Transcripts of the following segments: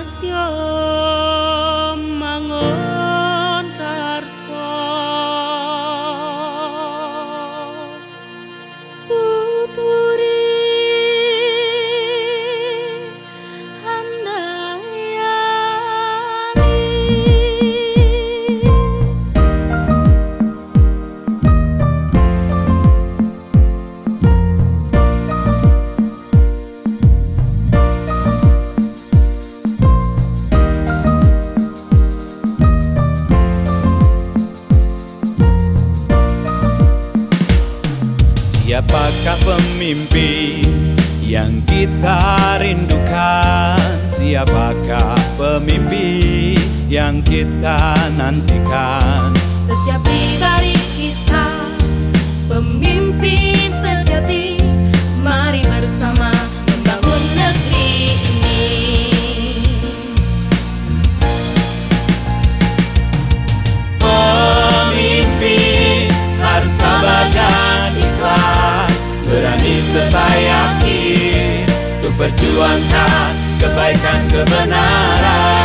You. Siapakah pemimpin yang kita rindukan? Siapakah pemimpin yang kita nantikan? Untuk perjuangkan kebaikan kebenaran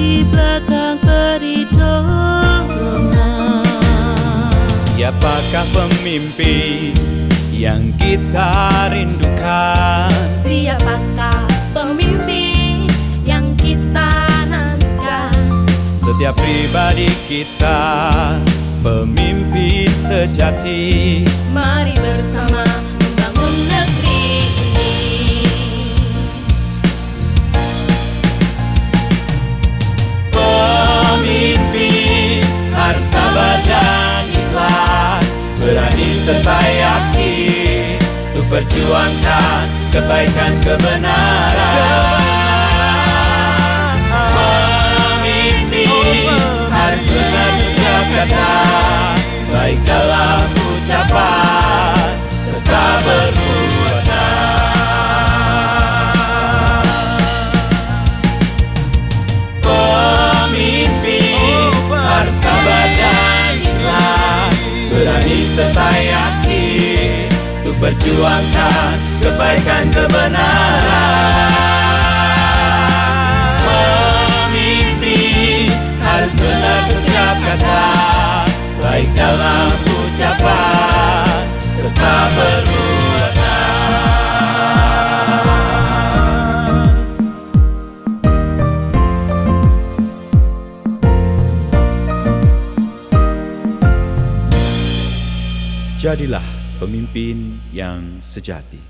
Di belakang beri dorongan Siapakah pemimpin yang kita rindukan? Siapakah pemimpin yang kita nantikan Setiap pribadi kita pemimpin sejati. Mari perjuangkan kebaikan kebenaran perjuangkan kebaikan kebenaran. Pemimpin harus benar setiap kata Baik dalam ucapan serta perbuatan Jadilah pemimpin yang sejati.